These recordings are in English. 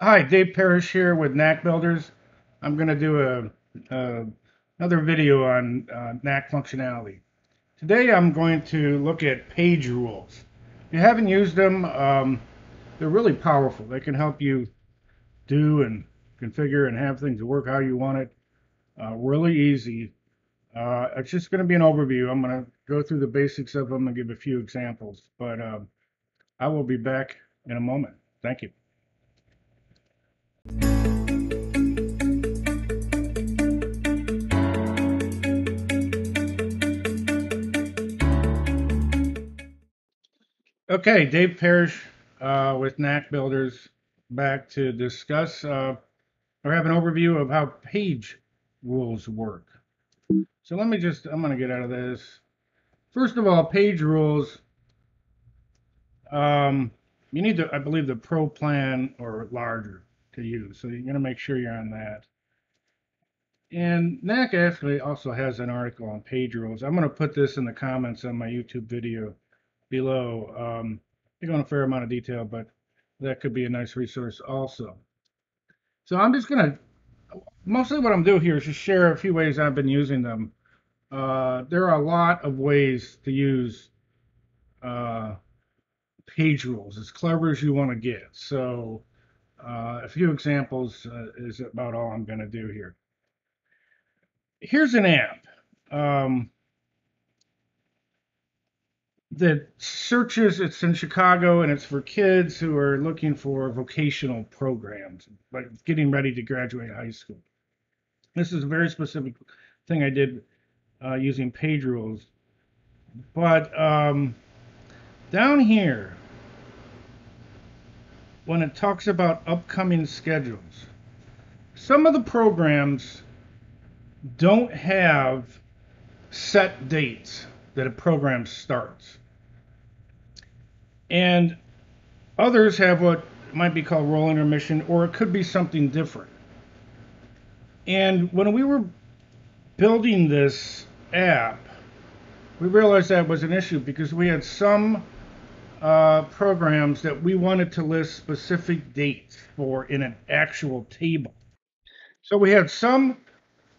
Hi, Dave Parrish here with Knack Builders. I'm going to do a, a, another video on uh, Knack functionality. Today I'm going to look at page rules. If you haven't used them, um, they're really powerful. They can help you do and configure and have things work how you want it. Uh, really easy. Uh, it's just going to be an overview. I'm going to go through the basics of them and give a few examples. But um, I will be back in a moment. Thank you. Okay, Dave Parrish uh, with Knack Builders back to discuss uh, or have an overview of how page rules work. So let me just, I'm going to get out of this. First of all, page rules, um, you need to, I believe, the pro plan or larger to use. So you're going to make sure you're on that. And Knack actually also has an article on page rules. I'm going to put this in the comments on my YouTube video below. Um, they go in a fair amount of detail, but that could be a nice resource also. So I'm just going to, mostly what I'm doing here is just share a few ways I've been using them. Uh, there are a lot of ways to use uh, page rules, as clever as you want to get. So uh, a few examples uh, is about all I'm going to do here. Here's an app um, that searches, it's in Chicago and it's for kids who are looking for vocational programs, like getting ready to graduate high school. This is a very specific thing I did uh, using page rules. But um, down here, when it talks about upcoming schedules. Some of the programs don't have set dates that a program starts. And others have what might be called rolling intermission, or it could be something different. And when we were building this app, we realized that was an issue because we had some uh, programs that we wanted to list specific dates for in an actual table. So we had some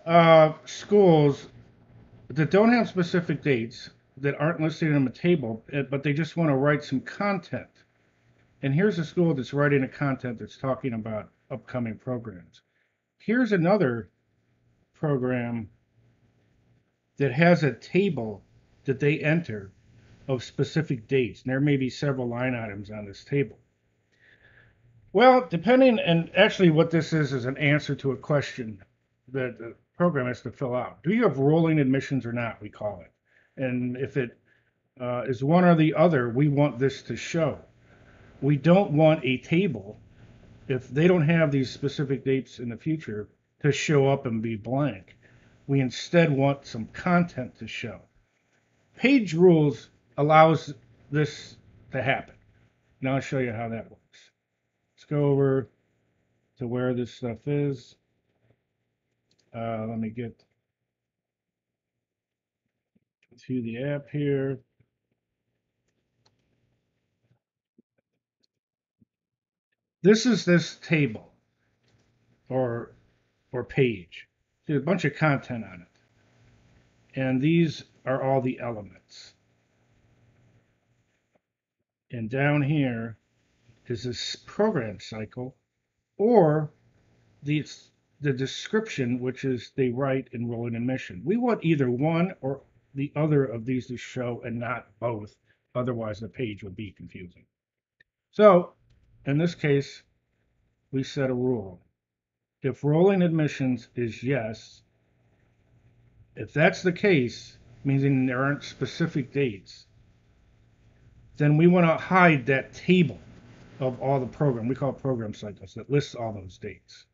uh, schools that don't have specific dates that aren't listed in a table, eh, but they just want to write some content. And here's a school that's writing a content that's talking about upcoming programs. Here's another program that has a table that they enter of specific dates. And there may be several line items on this table. Well, depending, and actually what this is is an answer to a question that the program has to fill out. Do you have rolling admissions or not, we call it. And if it uh, is one or the other, we want this to show. We don't want a table, if they don't have these specific dates in the future, to show up and be blank. We instead want some content to show. Page rules allows this to happen. Now I'll show you how that works. Let's go over to where this stuff is. Uh, let me get to the app here. This is this table or or page. There's a bunch of content on it. And these are all the elements. And down here is this program cycle or the, the description, which is they write enrolling admission. We want either one or the other of these to show and not both. Otherwise, the page will be confusing. So in this case, we set a rule. If rolling admissions is yes, if that's the case, meaning there aren't specific dates, then we want to hide that table of all the program. We call it program cycles that lists all those dates.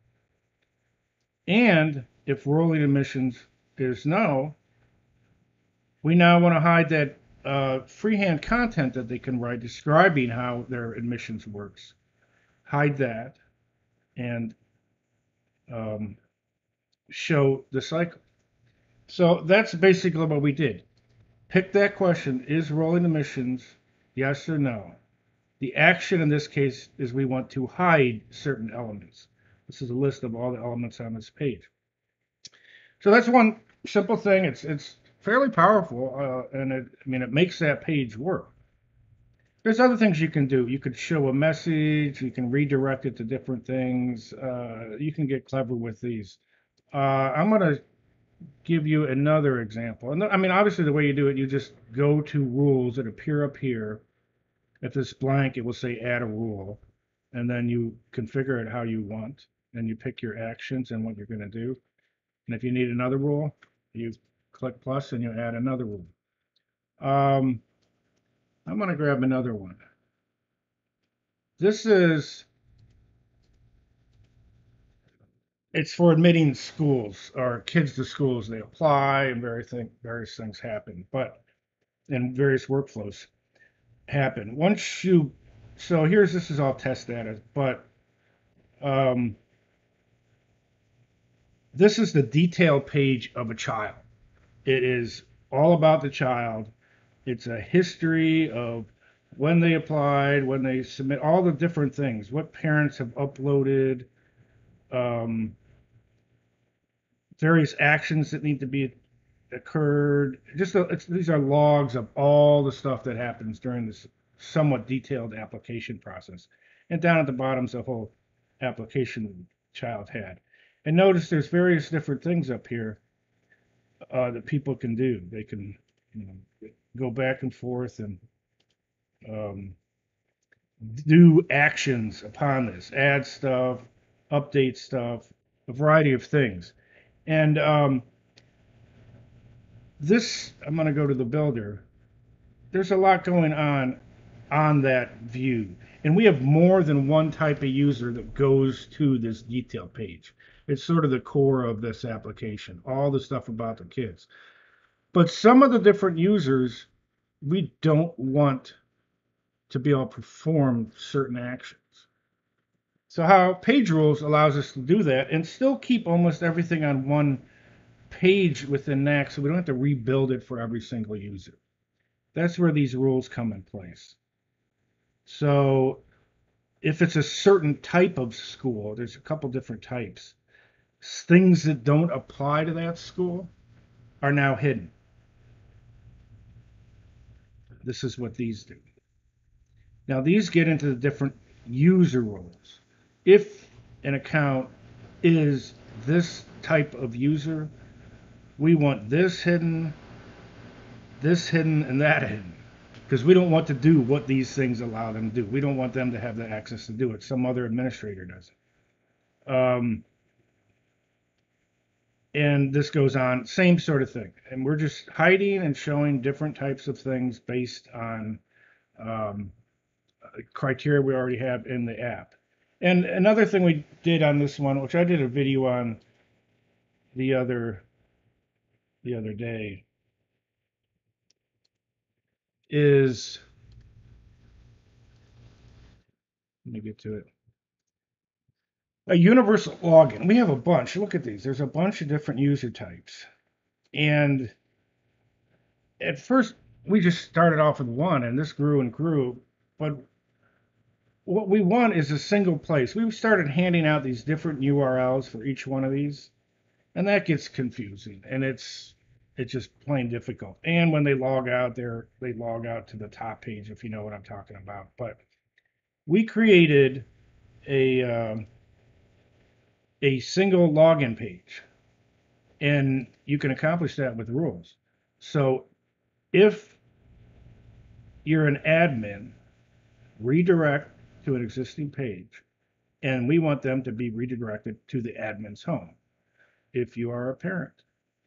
And if rolling admissions is no, we now want to hide that uh, freehand content that they can write describing how their admissions works. Hide that and um, show the cycle. So that's basically what we did. Pick that question, is rolling admissions Yes or no? The action in this case is we want to hide certain elements. This is a list of all the elements on this page. So that's one simple thing. It's it's fairly powerful, uh, and it, I mean it makes that page work. There's other things you can do. You could show a message. You can redirect it to different things. Uh, you can get clever with these. Uh, I'm gonna give you another example. And I mean, obviously, the way you do it, you just go to rules that appear up here. If it's blank, it will say add a rule, and then you configure it how you want, and you pick your actions and what you're going to do. And if you need another rule, you click plus and you add another rule. Um, I'm going to grab another one. This is it's for admitting schools or kids to schools. They apply and various, thing, various things happen, but and various workflows happen. Once you, so here's this is all test data, but um, this is the detail page of a child. It is all about the child. It's a history of when they applied, when they submit, all the different things, what parents have uploaded, um, various actions that need to be occurred. Just a, these are logs of all the stuff that happens during this somewhat detailed application process. And down at the bottom is the whole application child had. And notice there's various different things up here uh, that people can do. They can you know, go back and forth and um, do actions upon this, add stuff, update stuff, a variety of things. And um, this, I'm going to go to the builder. There's a lot going on on that view. And we have more than one type of user that goes to this detail page. It's sort of the core of this application, all the stuff about the kids. But some of the different users, we don't want to be able to perform certain actions. So how page rules allows us to do that and still keep almost everything on one page within Knack so we don't have to rebuild it for every single user. That's where these rules come in place. So if it's a certain type of school, there's a couple different types. Things that don't apply to that school are now hidden. This is what these do. Now these get into the different user roles if an account is this type of user, we want this hidden, this hidden, and that hidden. Because we don't want to do what these things allow them to do. We don't want them to have the access to do it. Some other administrator does it. Um, and this goes on, same sort of thing. And we're just hiding and showing different types of things based on um, criteria we already have in the app. And another thing we did on this one, which I did a video on the other the other day, is let me get to it. A universal login. We have a bunch. Look at these. There's a bunch of different user types. And at first we just started off with one and this grew and grew, but what we want is a single place. We've started handing out these different URLs for each one of these, and that gets confusing, and it's it's just plain difficult. And when they log out, there they log out to the top page, if you know what I'm talking about. But we created a um, a single login page, and you can accomplish that with rules. So if you're an admin, redirect to an existing page, and we want them to be redirected to the admin's home. If you are a parent,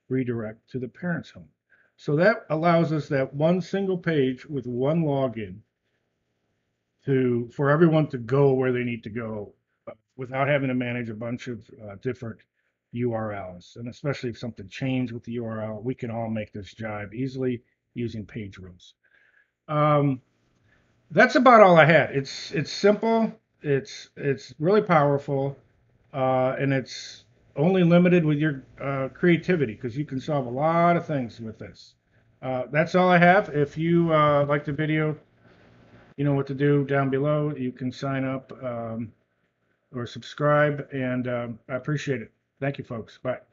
redirect to the parent's home. So that allows us that one single page with one login to for everyone to go where they need to go without having to manage a bunch of uh, different URLs. And especially if something changed with the URL, we can all make this jive easily using page rules. Um, that's about all I had. It's it's simple. It's it's really powerful, uh, and it's only limited with your uh, creativity because you can solve a lot of things with this. Uh, that's all I have. If you uh, like the video, You know what to do down below. You can sign up um, or subscribe, and um, I appreciate it. Thank you, folks. Bye.